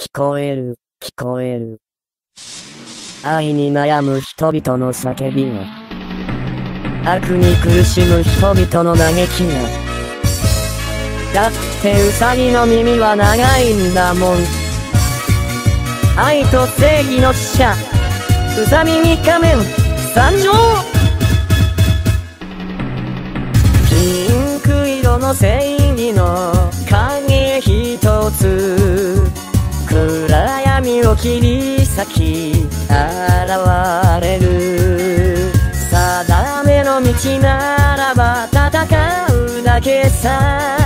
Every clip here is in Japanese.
聞こえる、聞こえる。愛に悩む人々の叫びが、悪に苦しむ人々の嘆きが、だってウサギの耳は長いんだもん。愛と正義の使者、ウサ耳仮面、参上ピンク色の正暗闇を切り裂き現れる。定めの道ならば戦うだけさ。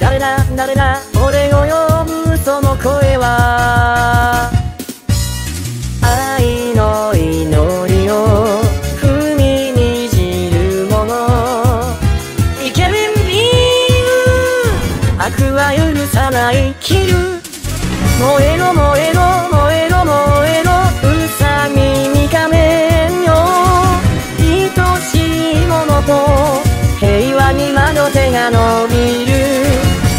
誰だ誰だ俺を呼ぶその声は。愛の祈りを踏みにじるもの。イケメンビーム悪は許さない。切る燃えろ燃えろ燃えろ燃えろうさ耳仮面よ。愛しいものと平和に魔の手が伸びる。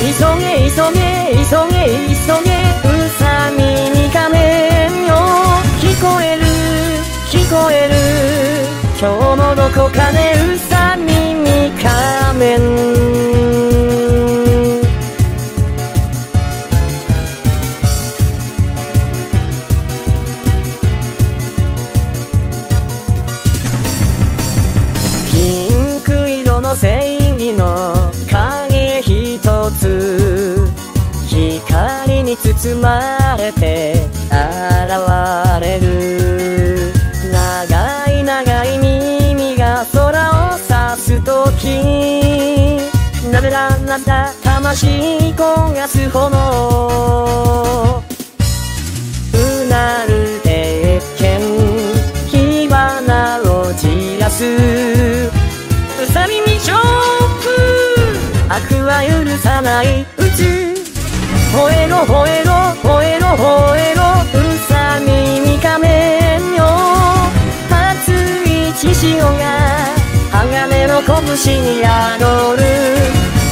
急げ急げ急げ急げうさ耳仮面よ。聞こえる聞こえる。今日もどこかでうさ耳仮面。の正義の影一つ。光に包まれて現れる。長い長い耳が空を指すときなべらなだ魂焦がす炎。許さないうつ吠えろ吠えろ吠えろ吠えろうさ耳仮面よ。熱い血潮が鋼の拳に宿る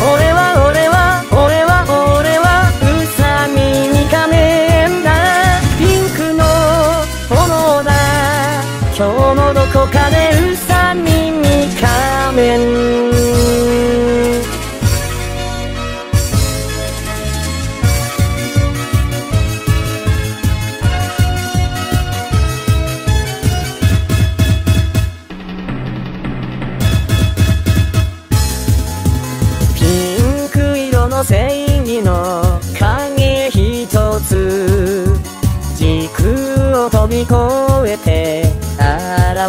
俺は俺は俺は俺はうさ耳仮面だ。ピンクの炎だ。今日もどこかでうさ耳仮面ピ越えて現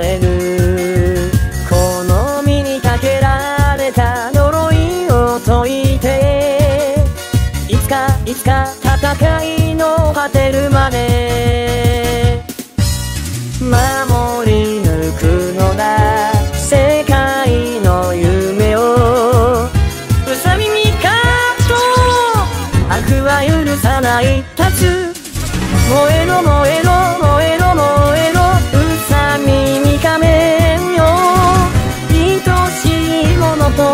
れる。この身にかけられた呪いを解いていつかいつか戦いの果てるまで守り抜くのだ世界の夢をうさ耳カット。悪は許さない。と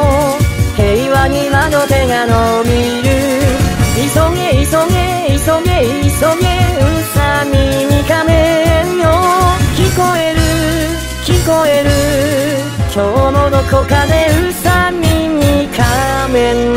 平和に窓の手が伸びる。急げ急げ急げ急げうさみに仮面よ。聞こえる聞こえる。今日もどこかでうさみに仮面